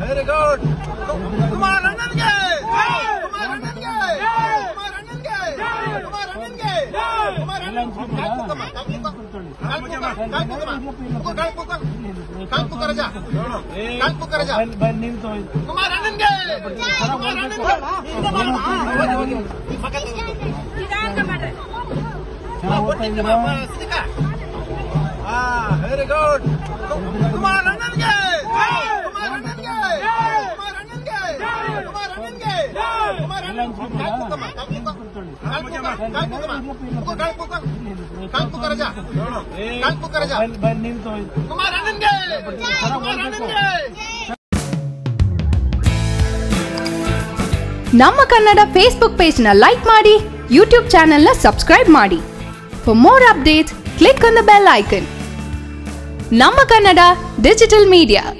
Very good Kumar ಅಣ್ಣನ್ಗೆ ಕುಮಾರ್ ಅಣ್ಣನ್ಗೆ ಕುಮಾರ್ ಅಣ್ಣನ್ಗೆ. ಕುಮಾರ್ ಅಣ್ಣನ್ಗೆ. ಕುಮಾರ್ ಅಣ್ಣನ್ಗೆ. ಕುಮಾರ್ ಅಣ್ಣನ್ಗೆ. ವೆರಿ ಗುಡ್ ಕುಮಾರ್ ಅಣ್ಣನ್ಗೆ. ಕುಮಾರ್ ಅಣ್ಣನ್ಗೆ. ಕುಮಾರ್ ಅಣ್ಣನ್ಗೆ. ಕುಮಾರ್ ಅಣ್ಣನ್ಗೆ. ಕುಮಾರ್. ಕುಮಾರ್ ಅಣ್ಣನ್ಗೆ. ಕುಮಾರ್ ಅಣ್ಣನ್ಗೆ. ನಮ್ಮ ಕನ್ನಡ ಫೇಸ್ಬುಕ್ ಪೇಜ್ನ ಲೈಕ್ ಮಾಡಿ ಯೂಟ್ಯೂಬ್ನ ಸಬ್ಸ್ಕ್ರೈಬ್ ಮಾಡಿ. For more updates, click on the bell icon. Nama Kannada Digital Media.